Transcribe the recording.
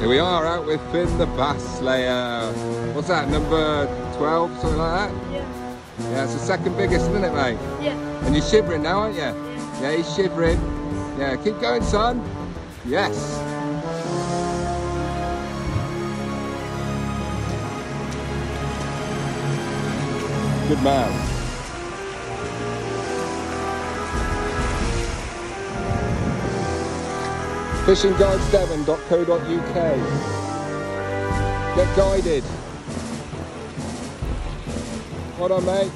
Here we are out with Finn the Bass Slayer. What's that, number 12, something like that? Yeah. Yeah, it's the second biggest, isn't it, mate? Yeah. And you're shivering now, aren't you? Yeah. Yeah, he's shivering. Yeah, keep going, son. Yes. Good man. fishingguidesdevon.co.uk Get guided. Hold on, mate.